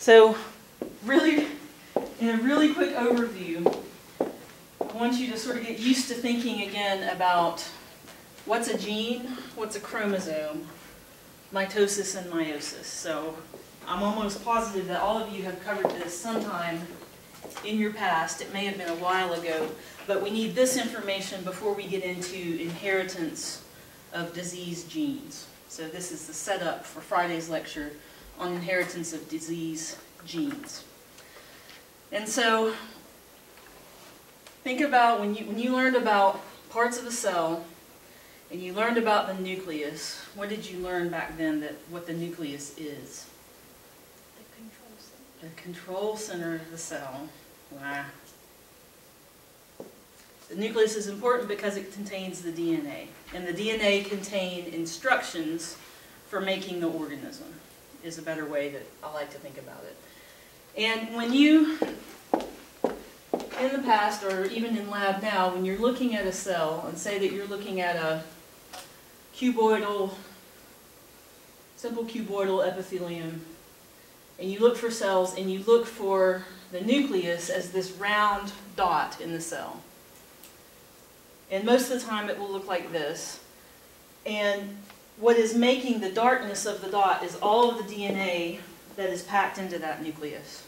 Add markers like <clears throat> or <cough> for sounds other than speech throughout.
So, really, in a really quick overview, I want you to sort of get used to thinking again about what's a gene, what's a chromosome, mitosis and meiosis. So, I'm almost positive that all of you have covered this sometime in your past. It may have been a while ago, but we need this information before we get into inheritance of disease genes. So this is the setup for Friday's lecture on inheritance of disease genes. And so think about when you, when you learned about parts of the cell and you learned about the nucleus, what did you learn back then that what the nucleus is? The control center. The control center of the cell. Wow. The nucleus is important because it contains the DNA. And the DNA contain instructions for making the organism, is a better way that I like to think about it. And when you, in the past, or even in lab now, when you're looking at a cell, and say that you're looking at a cuboidal, simple cuboidal epithelium, and you look for cells, and you look for the nucleus as this round dot in the cell. And most of the time it will look like this. And what is making the darkness of the dot is all of the DNA that is packed into that nucleus.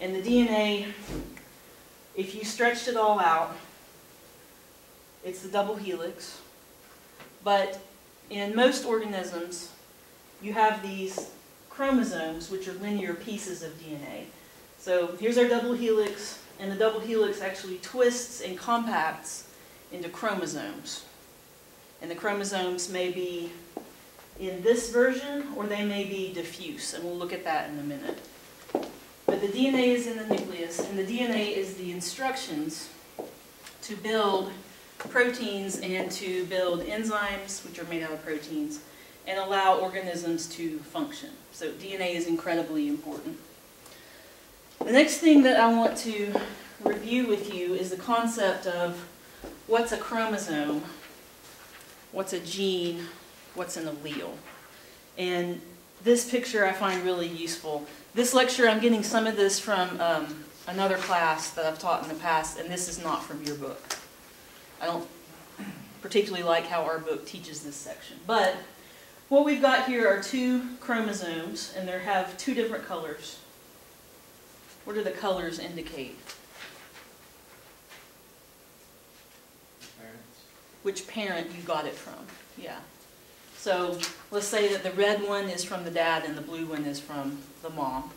And the DNA, if you stretched it all out, it's the double helix. But in most organisms, you have these chromosomes, which are linear pieces of DNA. So here's our double helix, and the double helix actually twists and compacts into chromosomes. And the chromosomes may be in this version or they may be diffuse, and we'll look at that in a minute. But the DNA is in the nucleus, and the DNA is the instructions to build proteins and to build enzymes, which are made out of proteins, and allow organisms to function. So DNA is incredibly important. The next thing that I want to review with you is the concept of what's a chromosome, what's a gene, what's an allele. And this picture I find really useful. This lecture, I'm getting some of this from um, another class that I've taught in the past, and this is not from your book. I don't particularly like how our book teaches this section. But what we've got here are two chromosomes, and they have two different colors. What do the colors indicate? Which parent you got it from. Yeah. So let's say that the red one is from the dad and the blue one is from the mom.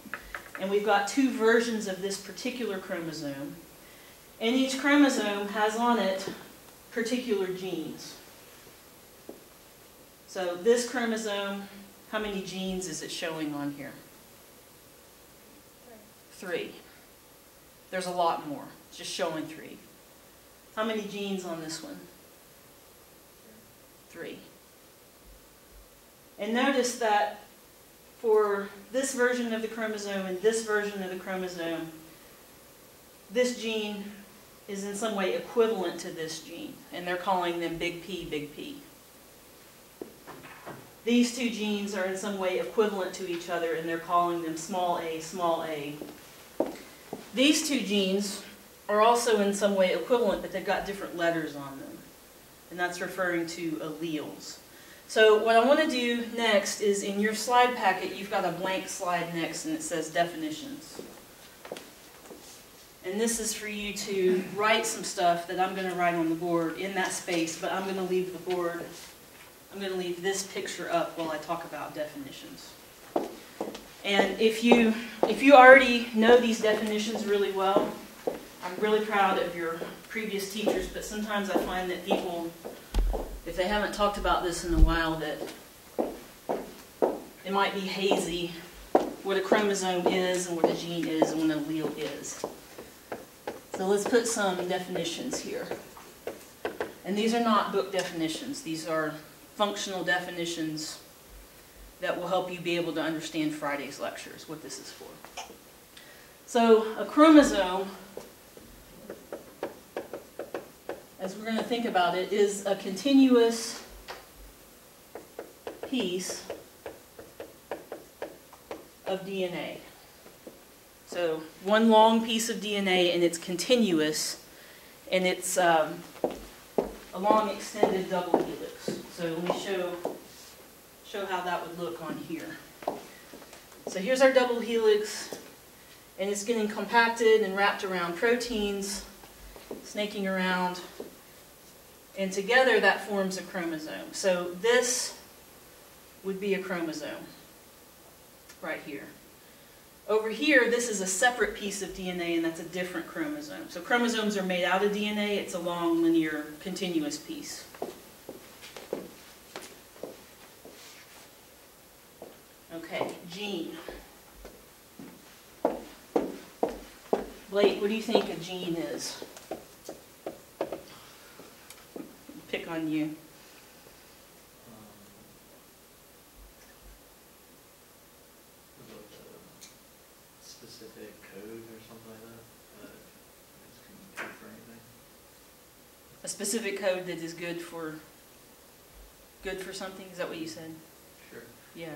And we've got two versions of this particular chromosome. And each chromosome has on it particular genes. So this chromosome, how many genes is it showing on here? Three. There's a lot more. Just showing three. How many genes on this one? Three. And notice that for this version of the chromosome and this version of the chromosome, this gene is in some way equivalent to this gene, and they're calling them big P, big P. These two genes are in some way equivalent to each other, and they're calling them small a, small a. These two genes are also in some way equivalent, but they've got different letters on them. And that's referring to alleles. So what I want to do next is in your slide packet, you've got a blank slide next and it says definitions. And this is for you to write some stuff that I'm going to write on the board in that space, but I'm going to leave the board, I'm going to leave this picture up while I talk about definitions. And if you, if you already know these definitions really well, I'm really proud of your previous teachers, but sometimes I find that people, if they haven't talked about this in a while, that it might be hazy what a chromosome is and what a gene is and what an allele is. So let's put some definitions here. And these are not book definitions. These are functional definitions that will help you be able to understand Friday's lectures, what this is for. So a chromosome as we're going to think about it, is a continuous piece of DNA. So one long piece of DNA and it's continuous and it's um, a long extended double helix. So let me show, show how that would look on here. So here's our double helix and it's getting compacted and wrapped around proteins, snaking around, and together that forms a chromosome. So this would be a chromosome right here. Over here, this is a separate piece of DNA, and that's a different chromosome. So chromosomes are made out of DNA. It's a long, linear, continuous piece. Okay, gene. Blake, what do you think a gene is? Pick on you. About the specific code or something like that, that is can be good for anything. A specific code that is good for, good for something? Is that what you said? Sure. Yeah.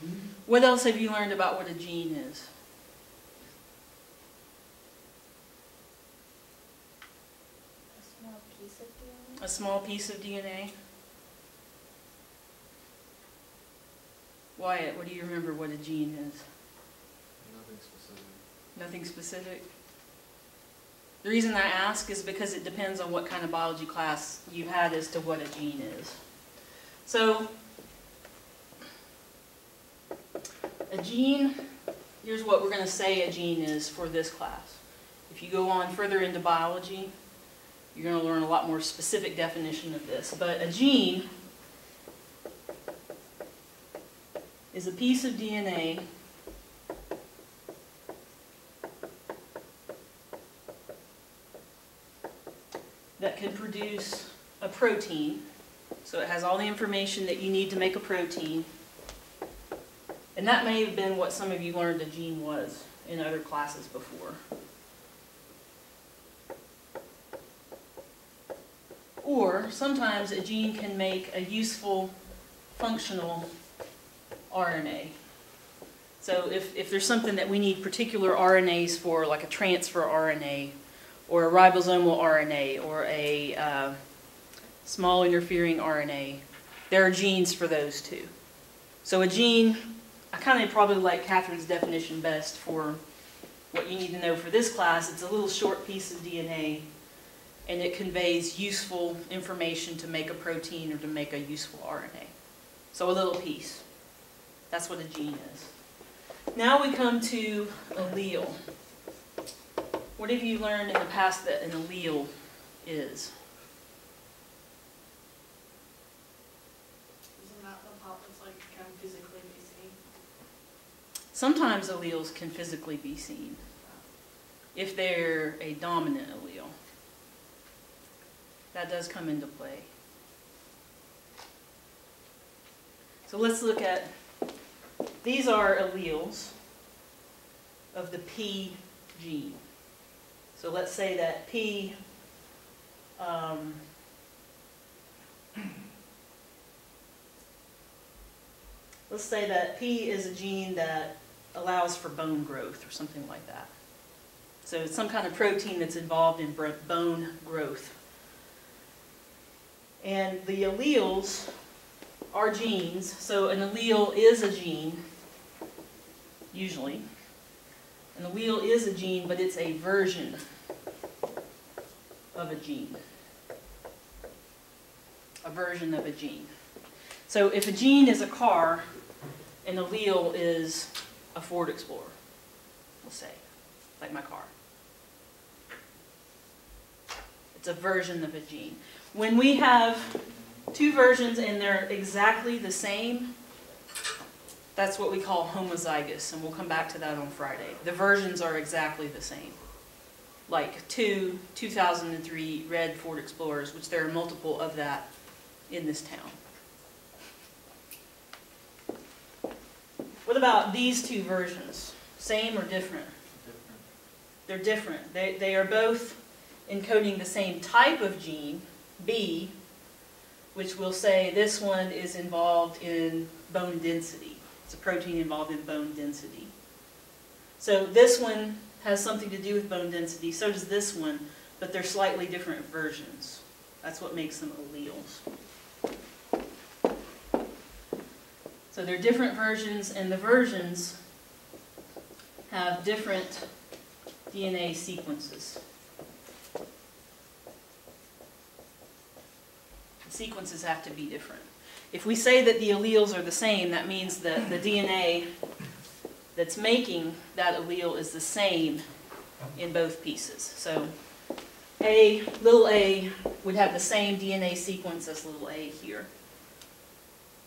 Hmm? What else have you learned about what a gene is? A small piece of DNA. A small piece of DNA? Wyatt, what do you remember what a gene is? Nothing specific. Nothing specific? The reason I ask is because it depends on what kind of biology class you had as to what a gene is. So, a gene, here's what we're going to say a gene is for this class. If you go on further into biology, you're going to learn a lot more specific definition of this. But a gene is a piece of DNA that can produce a protein. So it has all the information that you need to make a protein. And that may have been what some of you learned a gene was in other classes before. Or sometimes a gene can make a useful functional RNA. So if, if there's something that we need particular RNAs for, like a transfer RNA, or a ribosomal RNA, or a uh, small interfering RNA, there are genes for those too. So a gene, I kind of probably like Catherine's definition best for what you need to know for this class. It's a little short piece of DNA, and it conveys useful information to make a protein or to make a useful RNA. So a little piece. That's what a gene is. Now we come to allele. What have you learned in the past that an allele is? Isn't that the part that's like can physically be seen? Sometimes alleles can physically be seen if they're a dominant allele. That does come into play. So let's look at, these are alleles of the P gene. So let's say that P, um, let's say that P is a gene that allows for bone growth or something like that. So it's some kind of protein that's involved in bone growth. And the alleles are genes, so an allele is a gene, usually. An allele is a gene, but it's a version of a gene. A version of a gene. So if a gene is a car, an allele is a Ford Explorer, we'll say, like my car. It's a version of a gene. When we have two versions and they're exactly the same, that's what we call homozygous, and we'll come back to that on Friday. The versions are exactly the same. Like two 2003 red Ford Explorers, which there are multiple of that in this town. What about these two versions? Same or different? Different. They're different. They, they are both encoding the same type of gene, B, which will say this one is involved in bone density. It's a protein involved in bone density. So this one has something to do with bone density, so does this one, but they're slightly different versions. That's what makes them alleles. So they're different versions, and the versions have different DNA sequences. Sequences have to be different. If we say that the alleles are the same, that means that the DNA that's making that allele is the same in both pieces. So A, little a would have the same DNA sequence as little a here.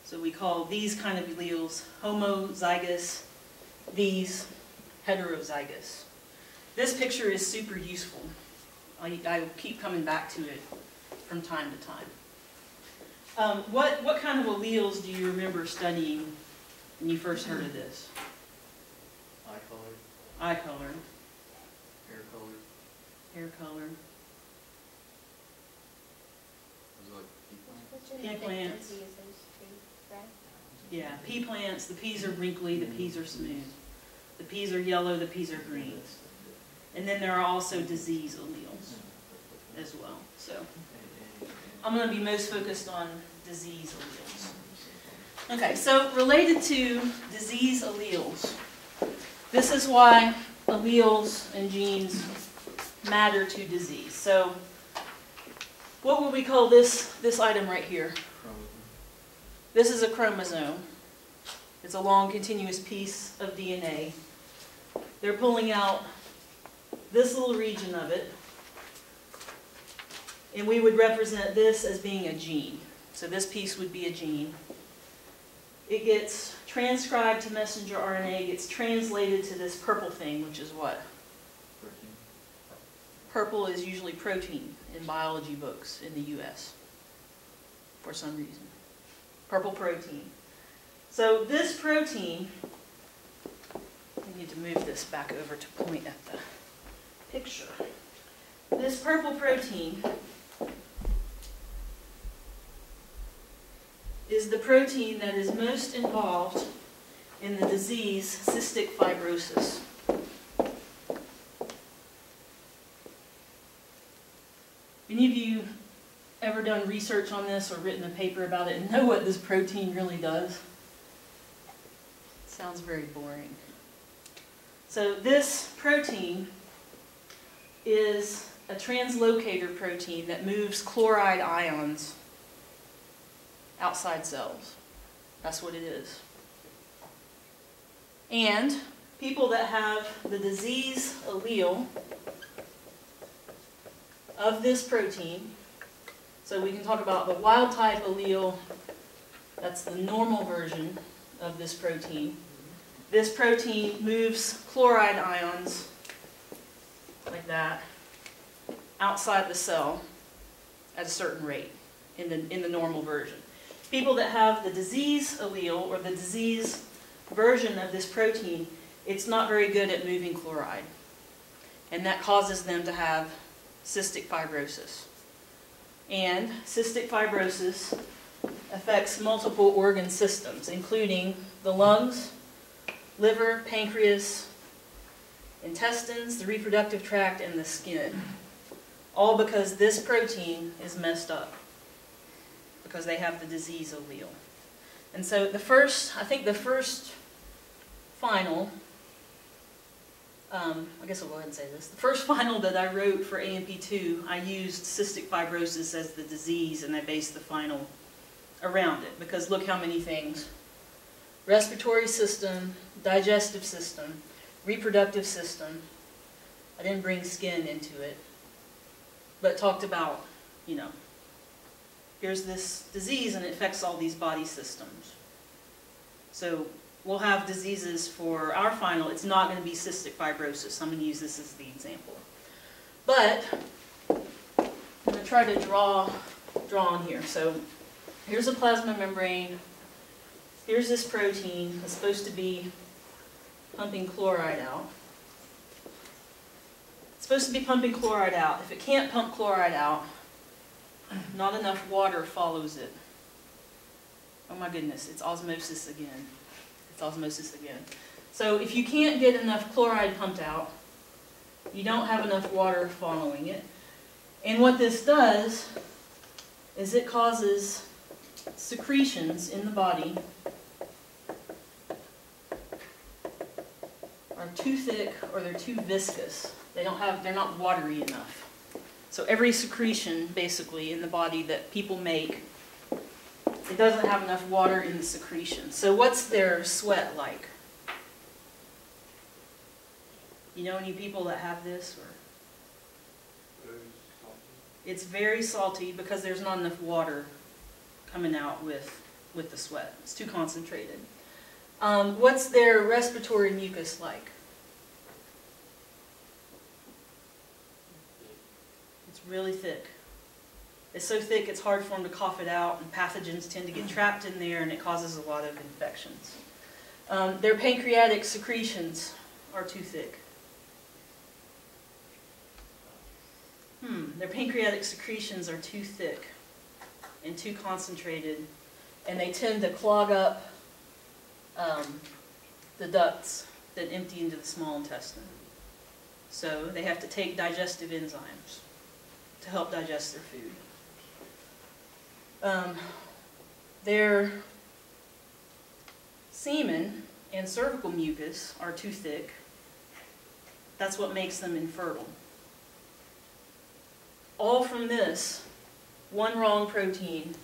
So we call these kind of alleles homozygous, these heterozygous. This picture is super useful. I, I keep coming back to it from time to time. Um, what, what kind of alleles do you remember studying when you first heard of this? Eye color, Eye color, hair color, hair color, Was it like people? What's Pea plants. diseases too, right? yeah, pea plants, the peas are wrinkly, the peas are smooth. The peas are yellow, the peas are green. And then there are also disease alleles as well, so. I'm gonna be most focused on disease alleles. Okay, so related to disease alleles, this is why alleles and genes matter to disease. So what would we call this, this item right here? This is a chromosome. It's a long continuous piece of DNA. They're pulling out this little region of it. And we would represent this as being a gene. So this piece would be a gene. It gets transcribed to messenger RNA, gets translated to this purple thing, which is what? Protein. Purple is usually protein in biology books in the US for some reason. Purple protein. So this protein, I need to move this back over to point at the picture. This purple protein is the protein that is most involved in the disease cystic fibrosis. Any of you ever done research on this or written a paper about it and know what this protein really does? Sounds very boring. So this protein is a translocator protein that moves chloride ions outside cells. That's what it is. And people that have the disease allele of this protein, so we can talk about the wild type allele, that's the normal version of this protein. This protein moves chloride ions like that outside the cell at a certain rate in the, in the normal version. People that have the disease allele or the disease version of this protein, it's not very good at moving chloride. And that causes them to have cystic fibrosis. And cystic fibrosis affects multiple organ systems, including the lungs, liver, pancreas, intestines, the reproductive tract, and the skin. All because this protein is messed up because they have the disease allele. And so the first, I think the first final, um, I guess I'll go ahead and say this. The first <laughs> final that I wrote for A&P2, I used cystic fibrosis as the disease and I based the final around it because look how many things. Respiratory system, digestive system, reproductive system. I didn't bring skin into it, but talked about, you know, here's this disease and it affects all these body systems. So we'll have diseases for our final, it's not going to be cystic fibrosis. I'm going to use this as the example. But I'm going to try to draw, draw on here. So here's a plasma membrane. Here's this protein that's supposed to be pumping chloride out. It's supposed to be pumping chloride out. If it can't pump chloride out, not enough water follows it. Oh my goodness, it's osmosis again. It's osmosis again. So if you can't get enough chloride pumped out, you don't have enough water following it. And what this does is it causes secretions in the body are too thick or they're too viscous. They don't have, they're not watery enough. So every secretion, basically, in the body that people make, it doesn't have enough water in the secretion. So what's their sweat like? You know any people that have this or? It's very salty because there's not enough water coming out with, with the sweat. It's too concentrated. Um, what's their respiratory mucus like? Really thick. It's so thick it's hard for them to cough it out, and pathogens tend to get trapped in there, and it causes a lot of infections. Um, their pancreatic secretions are too thick. Hmm, their pancreatic secretions are too thick and too concentrated, and they tend to clog up um, the ducts that empty into the small intestine. So they have to take digestive enzymes to help digest their food. Um, their semen and cervical mucus are too thick. That's what makes them infertile. All from this, one wrong protein,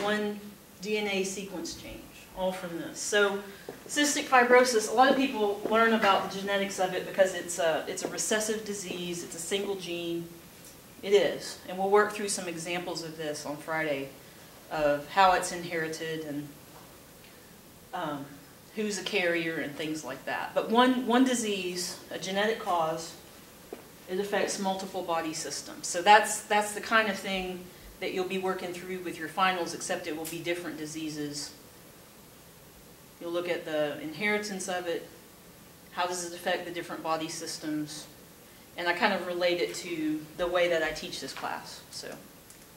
one DNA sequence change, all from this. So cystic fibrosis, a lot of people learn about the genetics of it because it's a, it's a recessive disease, it's a single gene. It is, and we'll work through some examples of this on Friday of how it's inherited and um, who's a carrier and things like that. But one, one disease, a genetic cause, it affects multiple body systems. So that's, that's the kind of thing that you'll be working through with your finals, except it will be different diseases. You'll look at the inheritance of it, how does it affect the different body systems, and I kind of relate it to the way that I teach this class. So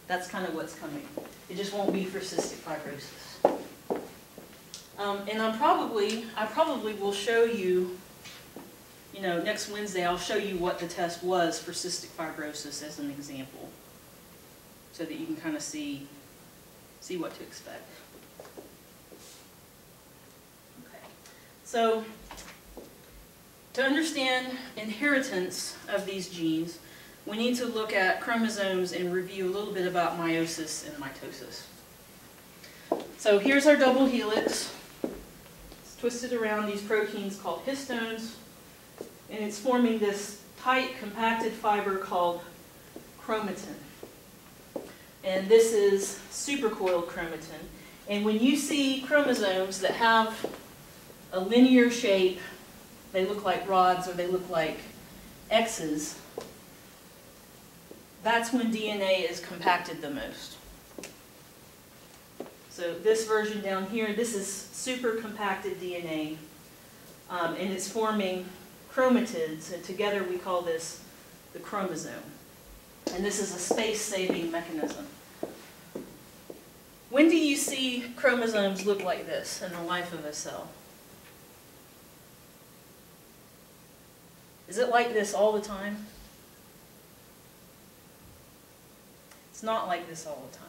that's kind of what's coming. It just won't be for cystic fibrosis. Um, and I'm probably, I probably will show you, you know, next Wednesday I'll show you what the test was for cystic fibrosis as an example, so that you can kind of see, see what to expect. Okay. So to understand inheritance of these genes, we need to look at chromosomes and review a little bit about meiosis and mitosis. So here's our double helix. It's twisted around these proteins called histones, and it's forming this tight, compacted fiber called chromatin. And this is supercoiled chromatin. And when you see chromosomes that have a linear shape they look like rods or they look like X's, that's when DNA is compacted the most. So this version down here, this is super compacted DNA, um, and it's forming chromatids, and together we call this the chromosome. And this is a space-saving mechanism. When do you see chromosomes look like this in the life of a cell? Is it like this all the time? It's not like this all the time.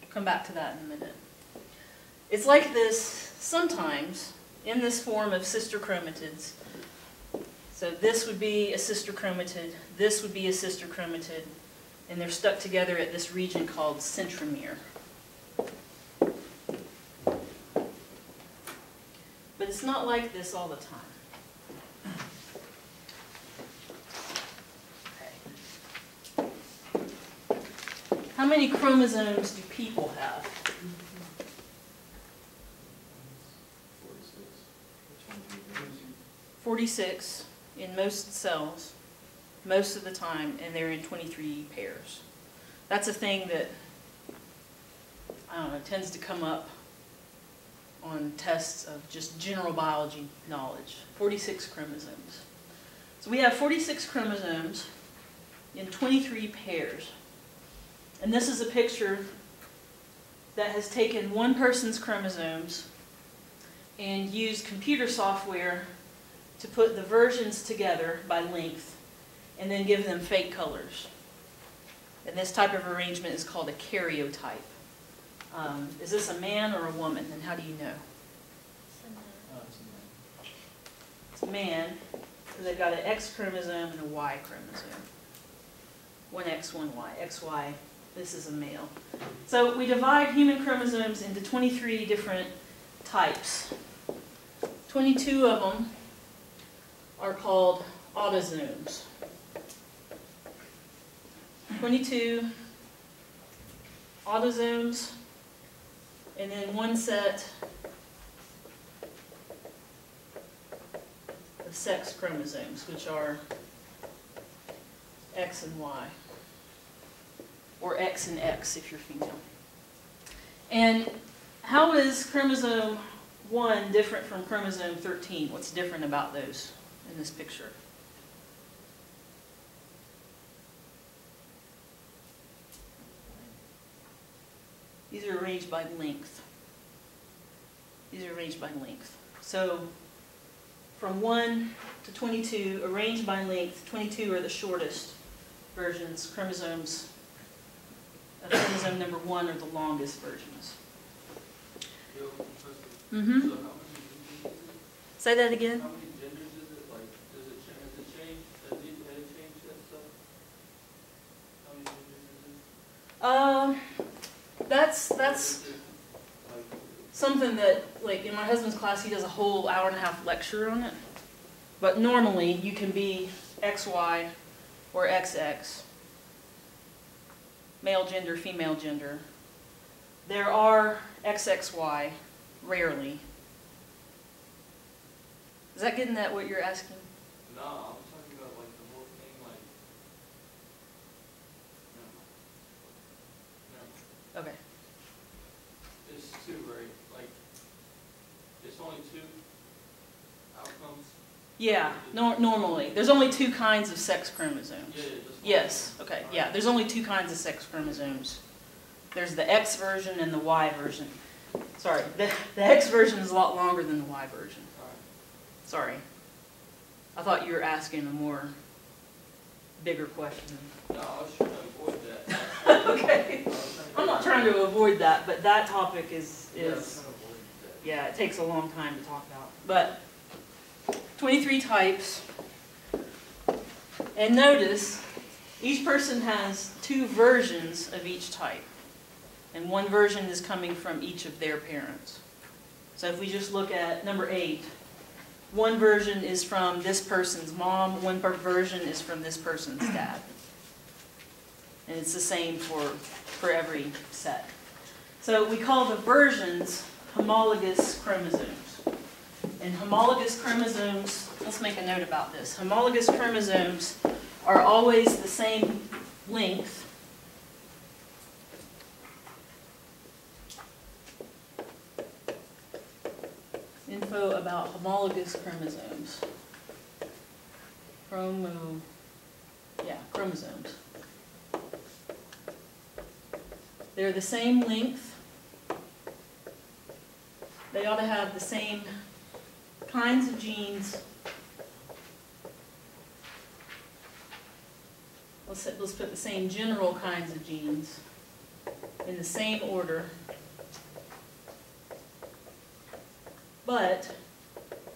I'll come back to that in a minute. It's like this sometimes in this form of sister chromatids. So this would be a sister chromatid, this would be a sister chromatid, and they're stuck together at this region called centromere. But it's not like this all the time. How many chromosomes do people have? Forty-six in most cells, most of the time, and they're in twenty-three pairs. That's a thing that, I don't know, tends to come up on tests of just general biology knowledge. Forty-six chromosomes. So we have forty-six chromosomes in twenty-three pairs. And this is a picture that has taken one person's chromosomes and used computer software to put the versions together by length and then give them fake colors. And this type of arrangement is called a karyotype. Um, is this a man or a woman, and how do you know? It's a man, because they've got an X chromosome and a Y chromosome. One X, one Y. XY, this is a male. So we divide human chromosomes into 23 different types. 22 of them are called autosomes. 22 autosomes, and then one set of sex chromosomes, which are X and Y, or X and X if you're female. And how is chromosome 1 different from chromosome 13? What's different about those in this picture? These are arranged by length. These are arranged by length. So from 1 to 22, arranged by length, 22 are the shortest versions. Chromosomes of chromosome number 1 are the longest versions. Mm-hmm. so how many genders Say that is it? again. How many genders is it? Like, does it has it changed, has it, has it changed that stuff? How many genders is it? Uh, that's, that's Is it, Like, something that, like, in my husband's class, he does a whole hour and a half lecture on it. But normally, you can be XY or XX, male gender, female gender. There are XXY, rarely. Is that getting at what you're asking? No, I'm talking about like the whole thing, like. No. No, Okay. it's two, right? Like, it's only two outcomes? Yeah, nor- normally. There's only two kinds of sex chromosomes. Yeah, yeah. Yes, okay, yeah, there's only two kinds of sex chromosomes. There's the X version and the Y version. Sorry, the, the X version is a lot longer than the Y version. Sorry. I thought you were asking a more bigger question. No, I was trying to avoid that. <laughs> Okay. I'm not trying to avoid that, but that topic is, Yeah, I was is, trying to avoid that. yeah, it takes a long time to talk about. But 23 types. And notice, each person has two versions of each type. And one version is coming from each of their parents. So if we just look at number eight, one version is from this person's mom, one version is from this person's dad. And it's the same for, for every set. So we call the versions homologous chromosomes. And homologous chromosomes, let's make a note about this. Homologous chromosomes are always the same length. Info about homologous chromosomes. Chromo, yeah, chromosomes. They're the same length. They ought to have the same kinds of genes. Let's, let's put the same general kinds of genes in the same order. But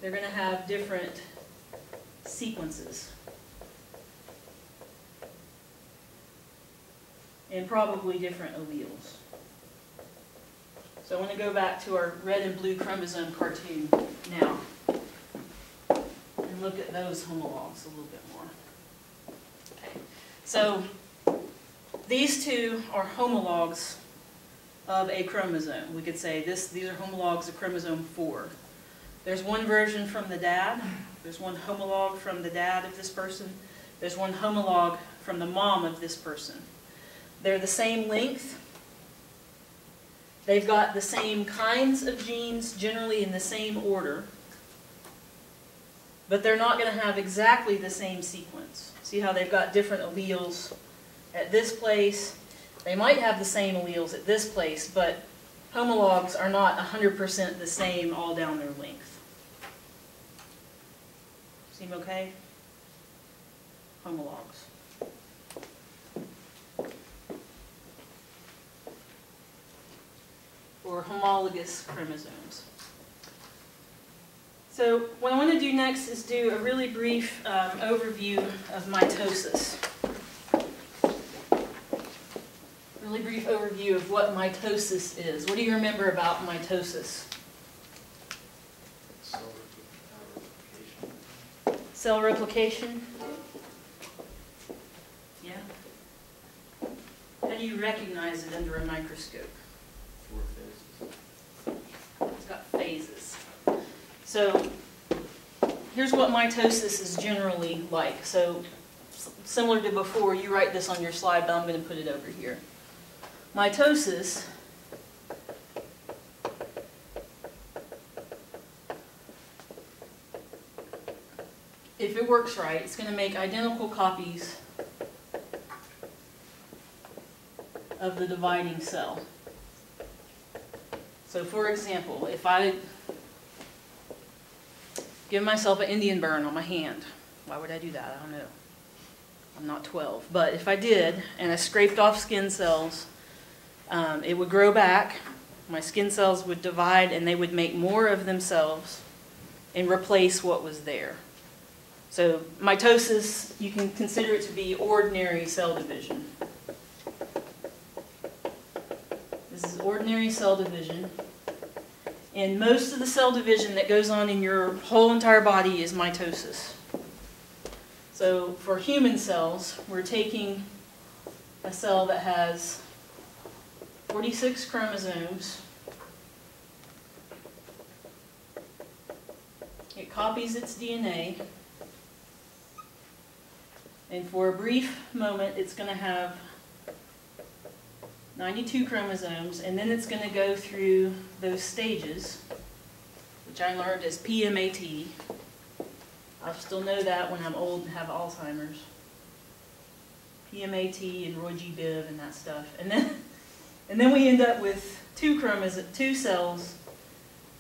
they're going to have different sequences. And probably different alleles. So I want to go back to our red and blue chromosome cartoon now. And look at those homologs a little bit more. Okay. So these two are homologs of a chromosome. We could say this, these are homologs of chromosome 4. There's one version from the dad, there's one homolog from the dad of this person, there's one homolog from the mom of this person. They're the same length, They've got the same kinds of genes, generally in the same order, but they're not going to have exactly the same sequence. See how they've got different alleles at this place? They might have the same alleles at this place, but homologs are not 100% the same all down their length. Seem okay? Homologs. Or homologous chromosomes. So what I want to do next is do a really brief um, overview of mitosis. Really brief overview of what mitosis is. What do you remember about mitosis? Cell replication. Cell replication? Yeah. How do you recognize it under a microscope? Four phases. It's got phases. So here's what mitosis is generally like. So similar to before, you write this on your slide, but I'm going to put it over here. Mitosis if it works right, it's going to make identical copies of the dividing cell. So for example, if I give myself an Indian burn on my hand, why would I do that? I don't know. I'm not 12. But if I did, and I scraped off skin cells, um, it would grow back. My skin cells would divide, and they would make more of themselves and replace what was there. So mitosis, you can consider it to be ordinary cell division. This is ordinary cell division. And most of the cell division that goes on in your whole entire body is mitosis. So for human cells, we're taking a cell that has 46 chromosomes. It copies its DNA. And for a brief moment, it's going to have 92 chromosomes, and then it's going to go through those stages, which I learned as PMAT. I'll still know that when I'm old and have Alzheimer's. PMAT and Roy G. Biv and that stuff. And then, <laughs> and then we end up with two two cells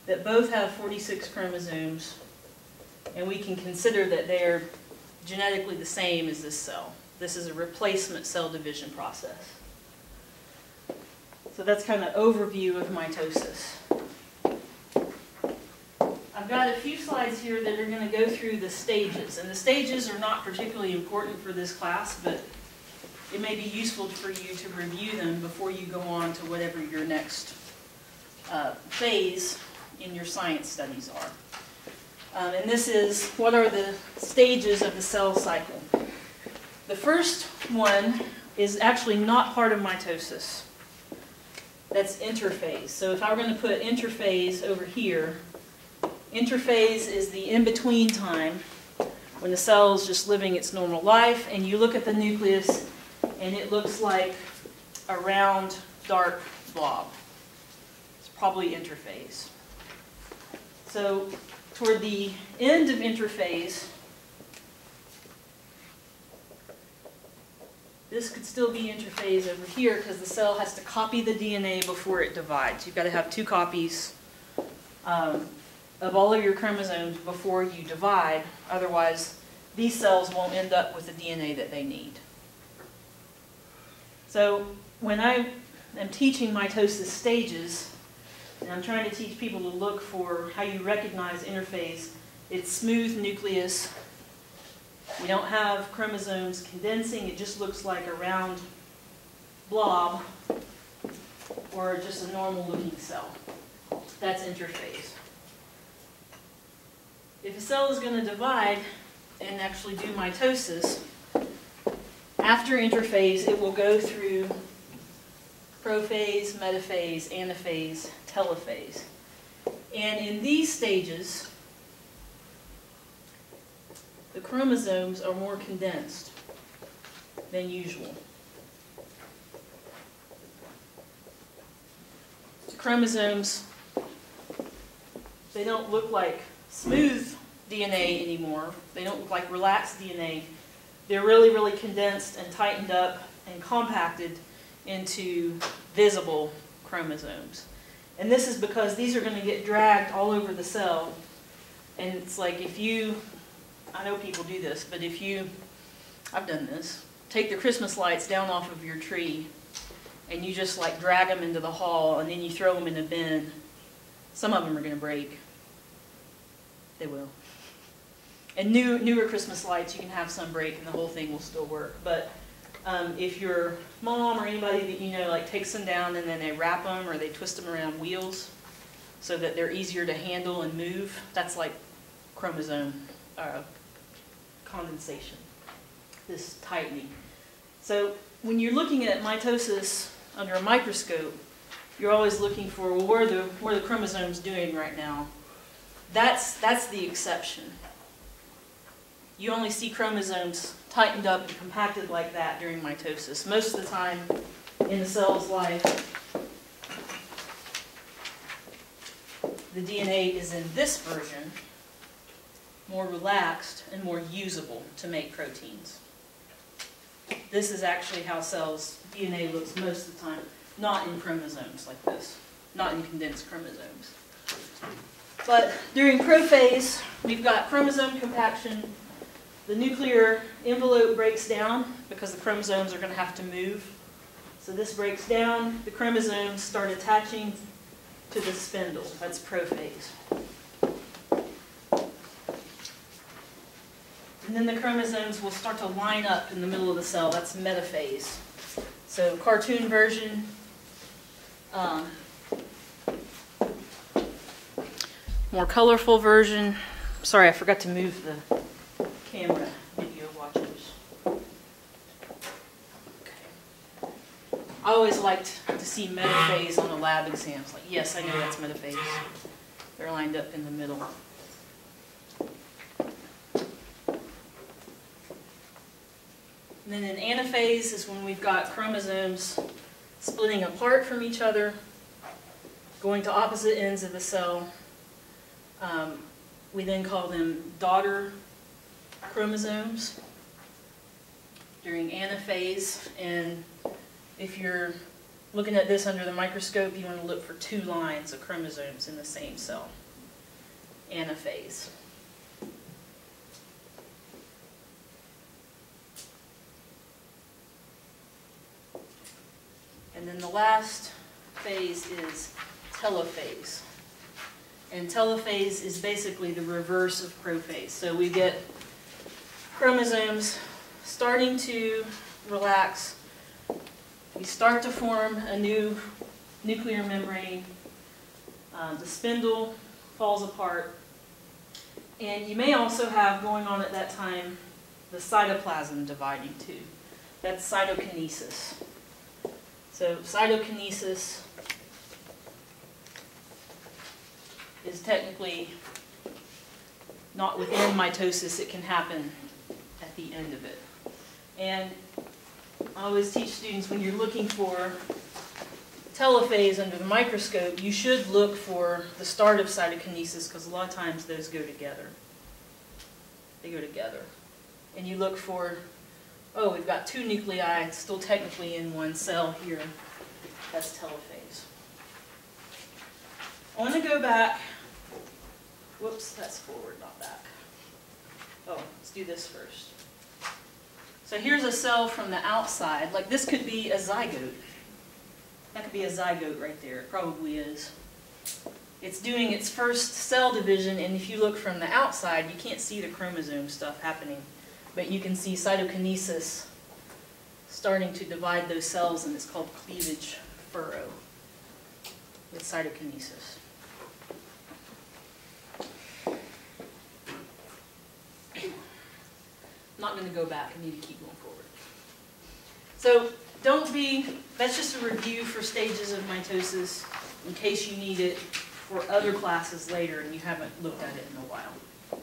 that both have 46 chromosomes, and we can consider that they're genetically the same as this cell. This is a replacement cell division process. So that's kind of overview of mitosis. I've got a few slides here that are going to go through the stages, and the stages are not particularly important for this class, but it may be useful for you to review them before you go on to whatever your next uh, phase in your science studies are. Um, and this is what are the stages of the cell cycle. The first one is actually not part of mitosis. That's interphase. So if I were going to put interphase over here, interphase is the in-between time when the cell is just living its normal life, and you look at the nucleus, and it looks like a round, dark blob. It's probably interphase. So toward the end of interphase, this could still be interphase over here because the cell has to copy the DNA before it divides. You've got to have two copies um, of all of your chromosomes before you divide. Otherwise, these cells won't end up with the DNA that they need. So when I am teaching mitosis stages, and I'm trying to teach people to look for how you recognize interphase, it's smooth nucleus. We don't have chromosomes condensing, it just looks like a round blob or just a normal looking cell. That's interphase. If a cell is going to divide and actually do mitosis, after interphase, it will go through prophase, metaphase, anaphase, telophase. And in these stages, the chromosomes are more condensed than usual. The chromosomes, they don't look like smooth DNA anymore. They don't look like relaxed DNA. They're really, really condensed and tightened up and compacted into visible chromosomes. And this is because these are gonna get dragged all over the cell. And it's like if you, I know people do this, but if you, I've done this, take the Christmas lights down off of your tree and you just like drag them into the hall and then you throw them in a bin, some of them are gonna break. They will. And new, newer Christmas lights, you can have some break and the whole thing will still work. But um, if your mom or anybody that you know like takes them down and then they wrap them or they twist them around wheels so that they're easier to handle and move, that's like chromosome uh, condensation, this tightening. So when you're looking at mitosis under a microscope, you're always looking for, well, what are the, what are the chromosomes doing right now? That's, that's the exception. You only see chromosomes tightened up and compacted like that during mitosis. Most of the time in the cell's life, the DNA is in this version, more relaxed and more usable to make proteins. This is actually how cells' DNA looks most of the time, not in chromosomes like this, not in condensed chromosomes. But during prophase, we've got chromosome compaction. The nuclear envelope breaks down because the chromosomes are going to have to move. So this breaks down, the chromosomes start attaching to the spindle. That's prophase. And then the chromosomes will start to line up in the middle of the cell. That's metaphase. So cartoon version. Um, more colorful version. Sorry, I forgot to move the camera video watchers. Okay. I always liked to see metaphase on the lab exams. Like, yes, I know that's metaphase. They're lined up in the middle. And then in anaphase is when we've got chromosomes splitting apart from each other, going to opposite ends of the cell. Um, we then call them daughter chromosomes during anaphase. And if you're looking at this under the microscope, you want to look for two lines of chromosomes in the same cell. Anaphase. And then the last phase is telophase. And telophase is basically the reverse of prophase. So we get chromosomes starting to relax. We start to form a new nuclear membrane. Uh, the spindle falls apart. And you may also have going on at that time the cytoplasm dividing too. That's cytokinesis. So cytokinesis is technically not within mitosis, it can happen at the end of it. And I always teach students when you're looking for telophase under the microscope, you should look for the start of cytokinesis because a lot of times those go together. They go together. And you look for, oh, we've got two nuclei still technically in one cell here. That's telophase. I want to go back. Whoops, that's forward, not back. Oh, let's do this first. So here's a cell from the outside. Like this could be a zygote. That could be a zygote right there. It probably is. It's doing its first cell division, and if you look from the outside, you can't see the chromosome stuff happening. But you can see cytokinesis starting to divide those cells, and it's called cleavage furrow with cytokinesis. I'm <clears throat> not going to go back. I need to keep going forward. So don't be, that's just a review for stages of mitosis in case you need it for other classes later and you haven't looked at it in a while. I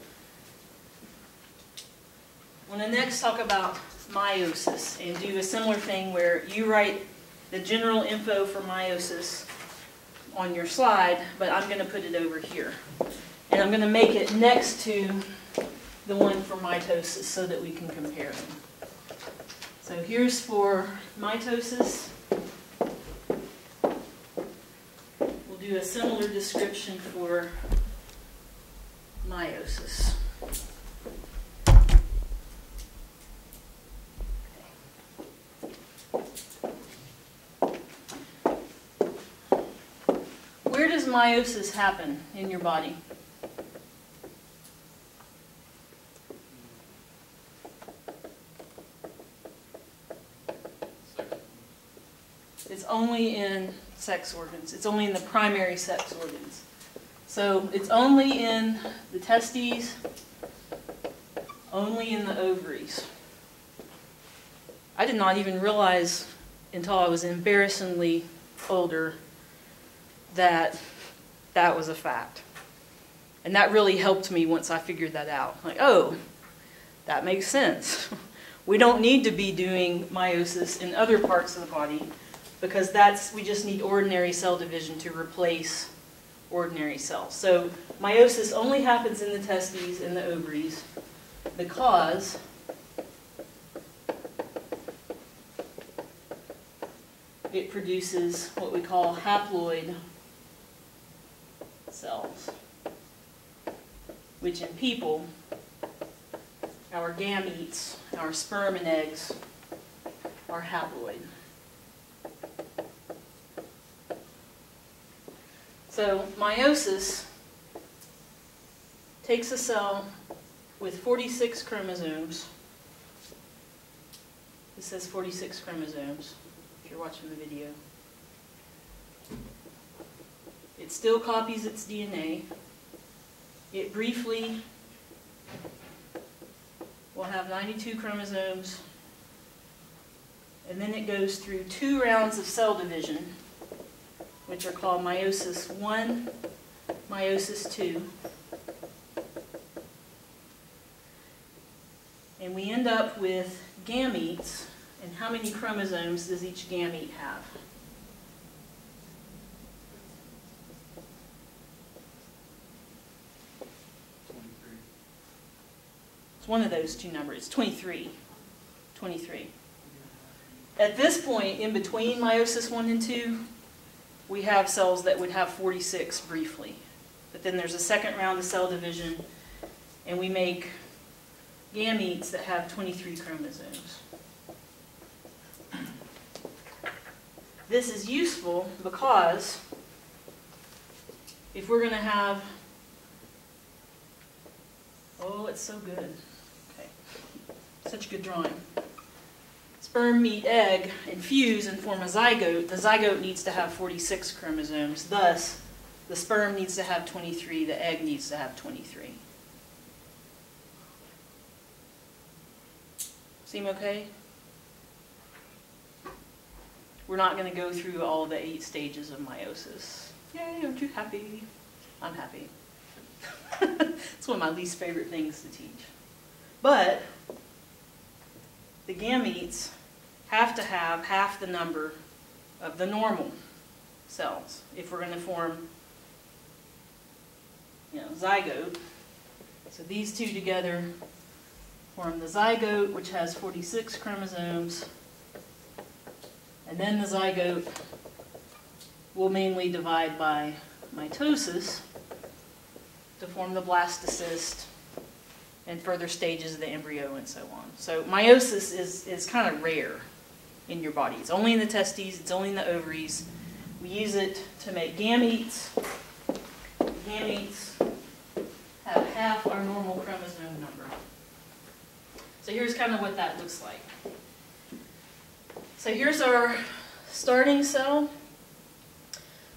want to next talk about meiosis and do a similar thing where you write the general info for meiosis on your slide, but I'm going to put it over here. And I'm going to make it next to the one for mitosis so that we can compare them. So here's for mitosis. We'll do do a similar description for meiosis. Where does meiosis happen in your body? It's only in sex organs. It's only in the primary sex organs. So it's only in the testes, only in the ovaries. I did not even realize until I was embarrassingly older that that was a fact. And that really helped me once I figured that out. Like, oh, that makes sense. <laughs> We don't need to be doing meiosis in other parts of the body because that's, we just need ordinary cell division to replace ordinary cells. So meiosis only happens in the testes and the ovaries because it produces what we call haploid cells, which in people, our gametes, our sperm and eggs, are haploid. So meiosis takes a cell with 46 chromosomes. This says 46 chromosomes, if you're watching the video. It still copies its DNA. It briefly will have 92 chromosomes. And then it goes through two rounds of cell division which are called meiosis 1, meiosis 2. And we end up with gametes, and how many chromosomes does each gamete have? One of those two numbers, 23. 23. At this point, in between meiosis 1 and 2, we have cells that would have 46 briefly. But then there's a second round of cell division, and we make gametes that have 23 chromosomes. This is useful because if we're going to have, oh, it's so good. Such a good drawing sperm meet egg and fuse and form a zygote, the zygote needs to have 46 chromosomes. Thus, the sperm needs to have 23, the egg needs to have 23. Seem okay? We're not going to go through all the eight stages of meiosis. Yay, aren't you happy? I'm happy. <laughs> it's one of my least favorite things to teach. But the gametes have to have half the number of the normal cells if we're going to form you know, zygote. So these two together form the zygote, which has 46 chromosomes. And then the zygote will mainly divide by mitosis to form the blastocyst and further stages of the embryo and so on. So meiosis is, is kind of rare in your body. It's only in the testes, it's only in the ovaries. We use it to make gametes. Gametes have half our normal chromosome number. So here's kind of what that looks like. So here's our starting cell.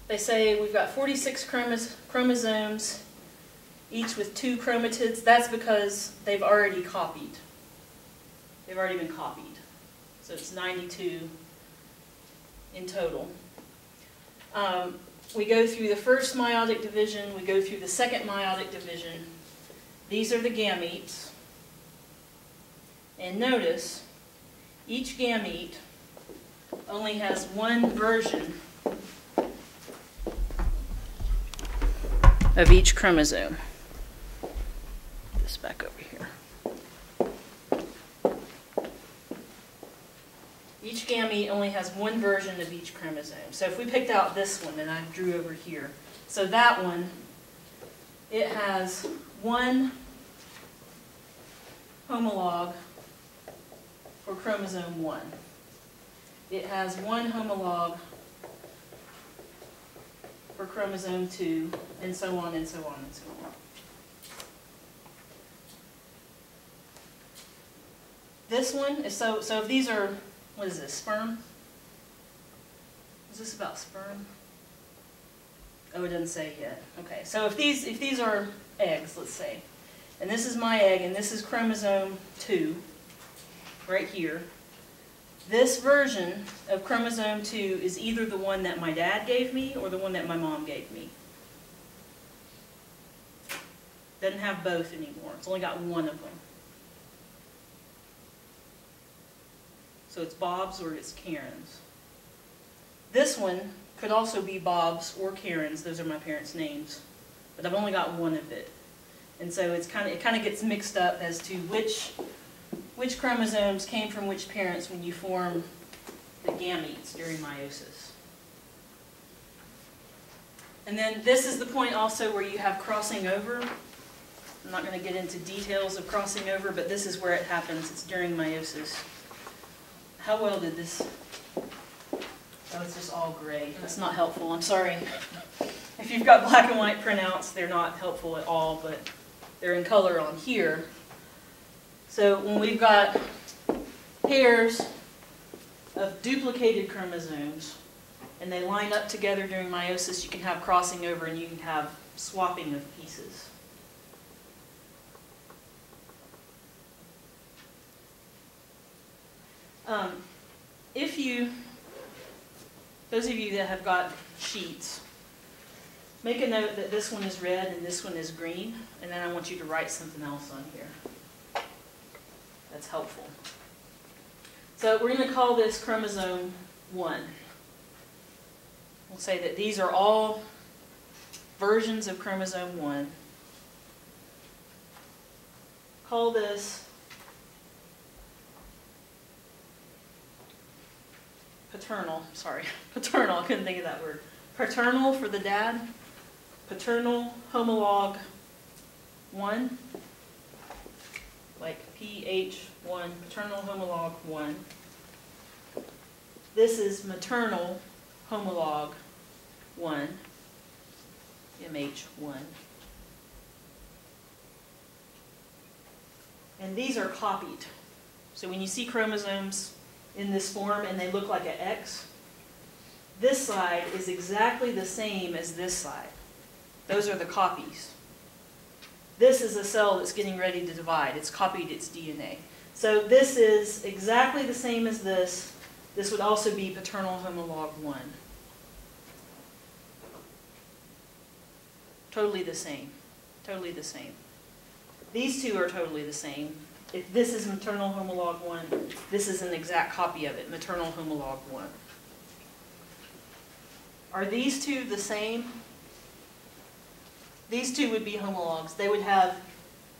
They say we've got 46 chromosomes chromosomes, each with two chromatids. That's because they've already copied. They've already been copied. So it's 92 in total. Um, we go through the first meiotic division, we go through the second meiotic division. These are the gametes. And notice, each gamete only has one version of each chromosome. This back over here. Each gamete only has one version of each chromosome. So if we picked out this one and I drew over here, So that one, it has one homolog for chromosome one. It has one homolog for chromosome two, and so on and so on and so on. This one is, so, so if these are, what is this, sperm? Is this about sperm? Oh, it doesn't say yet. Okay, so if these, if these are eggs, let's say, and this is my egg, and this is chromosome two, right here. This version of chromosome two is either the one that my dad gave me or the one that my mom gave me. Doesn't have both anymore. It's only got one of them. So it's Bob's or it's Karen's. This one could also be Bob's or Karen's. Those are my parents' names. But I've only got one of it. And so it's kind of, it kind of gets mixed up as to which, which chromosomes came from which parents when you form the gametes during meiosis. And then this is the point also where you have crossing over. I'm not going to get into details of crossing over, but this is where it happens. It's during meiosis. How well did this, oh, it's just all gray. That's not helpful, I'm sorry. If you've got black and white printouts, they're not helpful at all, but they're in color on here. So when we've got pairs of duplicated chromosomes, and they line up together during meiosis, you can have crossing over and you can have swapping of pieces. Um, if you, those of you that have got sheets, make a note that this one is red and this one is green, and then I want you to write something else on here. That's helpful. So we're going to call this chromosome 1. We'll say that these are all versions of chromosome 1. Call this paternal, sorry, <laughs> paternal, I couldn't think of that word. Paternal for the dad, paternal homolog 1, like PH1, paternal homolog 1. This is maternal homolog 1, MH1. And these are copied. So when you see chromosomes in this form and they look like an X, this side is exactly the same as this side. Those are the copies. This is a cell that's getting ready to divide. It's copied its DNA. So this is exactly the same as this. This would also be paternal homolog 1. Totally the same. Totally the same. These two are totally the same. If this is maternal homolog 1, this is an exact copy of it, maternal homolog 1. Are these two the same? These two would be homologs. They would have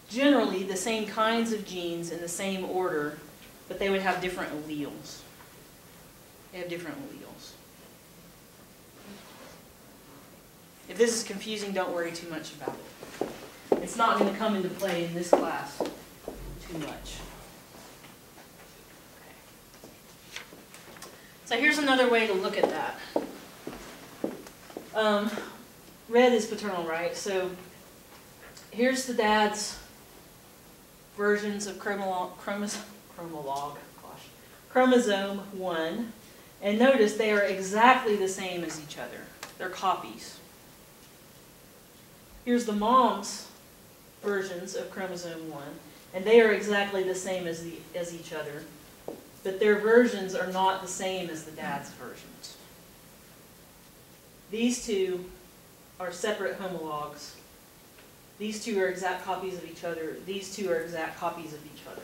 generally the same kinds of genes in the same order, but they would have different alleles. They have different alleles. If this is confusing, don't worry too much about it. It's not going to come into play in this class too much. So here's another way to look at that. Um, red is paternal, right? So here's the dad's versions of chromos, chromolog, gosh, chromosome 1. And notice they are exactly the same as each other. They're copies. Here's the mom's versions of chromosome 1. And they are exactly the same as, the, as each other. But their versions are not the same as the dad's versions. These two are separate homologs. These two are exact copies of each other. These two are exact copies of each other.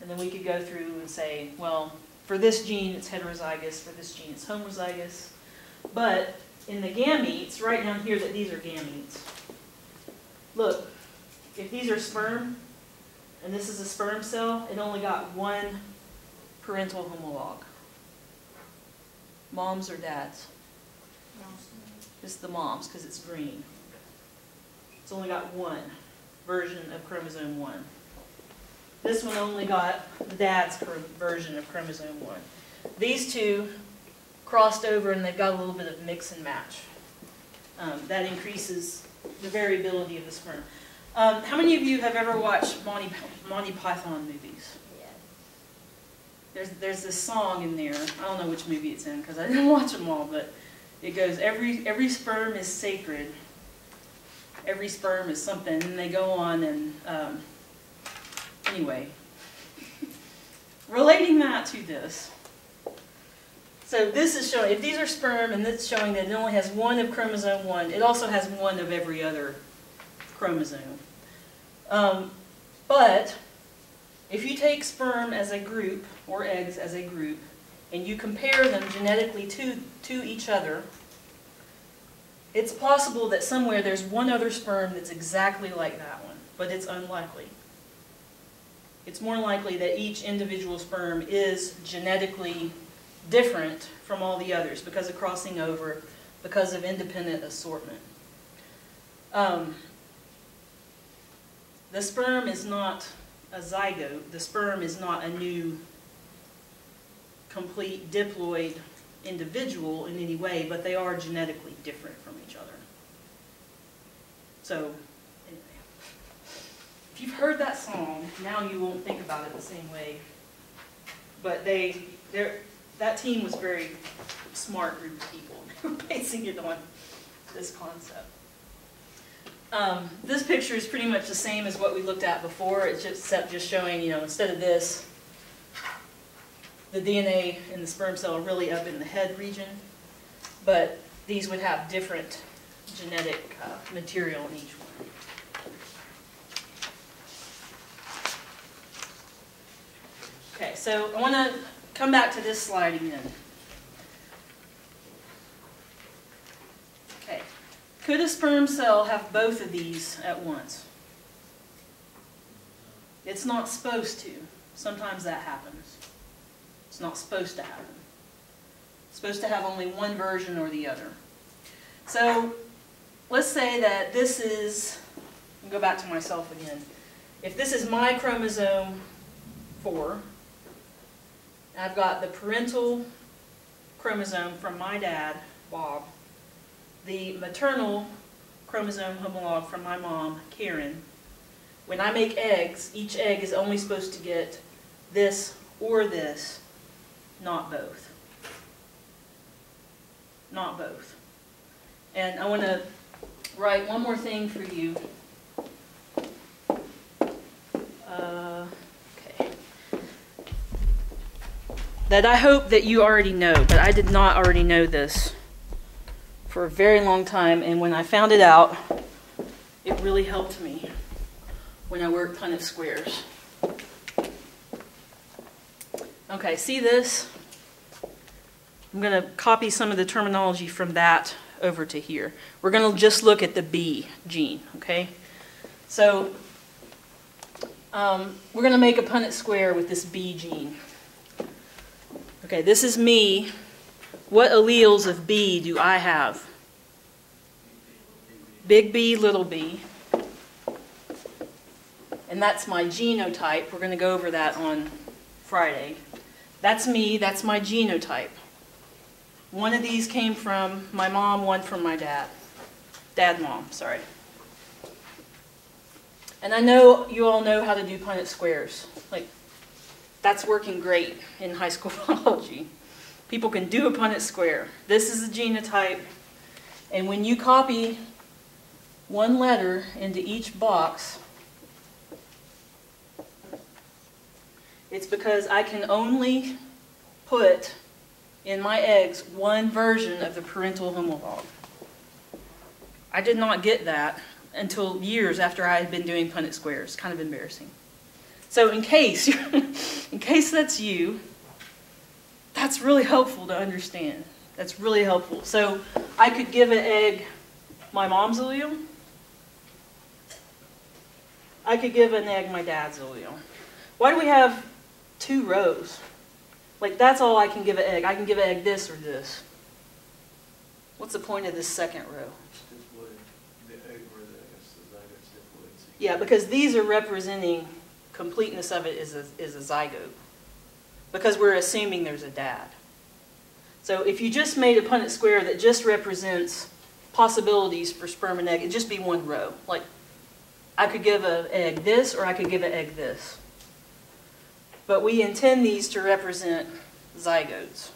And then we could go through and say, well, for this gene it's heterozygous, for this gene it's homozygous. But in the gametes, right down here that these are gametes. Look, if these are sperm, and this is a sperm cell, it only got one parental homolog. Moms or dads. It's the mom's, because it's green. It's only got one version of chromosome one. This one only got the dad's version of chromosome one. These two crossed over and they've got a little bit of mix and match. Um, that increases the variability of the sperm. Um, how many of you have ever watched Monty, Monty Python movies? Yes. There's, there's this song in there, I don't know which movie it's in because I didn't <laughs> watch them all, but it goes, every, every sperm is sacred. Every sperm is something, and they go on and, um, anyway. <laughs> Relating that to this. So this is showing, if these are sperm and this is showing that it only has one of chromosome one, it also has one of every other chromosome. Um, but if you take sperm as a group, or eggs as a group, and you compare them genetically to, to each other, it's possible that somewhere there's one other sperm that's exactly like that one, but it's unlikely. It's more likely that each individual sperm is genetically different from all the others because of crossing over, because of independent assortment. Um, the sperm is not a zygote. The sperm is not a new, complete diploid individual in any way, but they are genetically different from each other. So, anyway. If you've heard that song, now you won't think about it the same way. But they, that team was very smart group of people, <laughs> basing it on this concept. Um, this picture is pretty much the same as what we looked at before, it's just, except just showing, you know, instead of this, the DNA in the sperm cell are really up in the head region, but these would have different genetic uh, material in each one. Okay, so I want to come back to this slide again. Okay, could a sperm cell have both of these at once? It's not supposed to. Sometimes that happens. It's not supposed to happen. It's supposed to have only one version or the other. So let's say that this is, I'll go back to myself again. If this is my chromosome 4, I've got the parental chromosome from my dad, Bob, the maternal chromosome homolog from my mom, Karen. When I make eggs, each egg is only supposed to get this or this, not both. Not both. And I want to write one more thing for you. Uh, okay. That I hope that you already know, but I did not already know this for a very long time, and when I found it out, it really helped me when I worked Punnett Squares. Okay, see this? I'm going to copy some of the terminology from that over to here. We're going to just look at the B gene, okay? So um, we're going to make a Punnett square with this B gene. Okay, this is me. What alleles of B do I have? Big B, little b. And that's my genotype. We're going to go over that on Friday. That's me, that's my genotype. One of these came from my mom, one from my dad. Dad, mom, sorry. And I know you all know how to do Punnett squares. Like, that's working great in high school <laughs> biology. People can do a Punnett square. This is the genotype. And when you copy one letter into each box, it's because I can only put in my eggs one version of the parental homolog. I did not get that until years after I had been doing Punnett squares. Kind of embarrassing. So in case, <laughs> in case that's you, that's really helpful to understand. That's really helpful. So I could give an egg my mom's allele. I could give an egg my dad's allele. Why do we have two rows? Like that's all I can give an egg. I can give an egg this or this. What's the point of this second row? Yeah, because these are representing completeness of it is a, is a zygote. Because we're assuming there's a dad. So if you just made a Punnett square that just represents possibilities for sperm and egg, it'd just be one row. Like, I could give an egg this, or I could give an egg this. But we intend these to represent zygotes.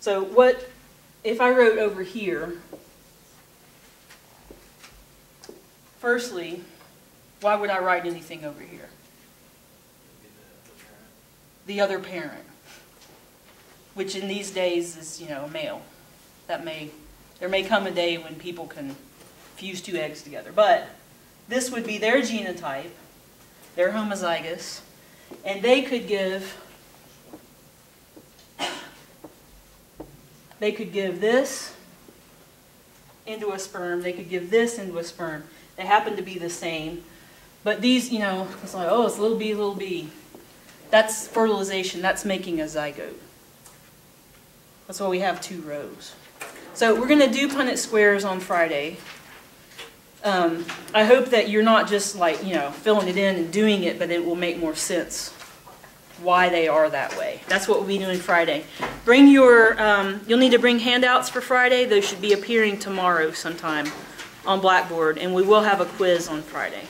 So what, if I wrote over here, firstly, why would I write anything over here? The, the. The other parent, which in these days is, you know, a male. That may, there may come a day when people can fuse two eggs together. But this would be their genotype, they're homozygous, and they could give, they could give this into a sperm, they could give this into a sperm. They happen to be the same. But these, you know, it's like, oh, it's little b, little b. That's fertilization, that's making a zygote. That's why we have two rows. So we're gonna do Punnett squares on Friday. Um, I hope that you're not just like, you know, filling it in and doing it, but it will make more sense why they are that way. That's what we'll be doing Friday. Bring your, um, you'll need to bring handouts for Friday. Those should be appearing tomorrow sometime on Blackboard, and we will have a quiz on Friday.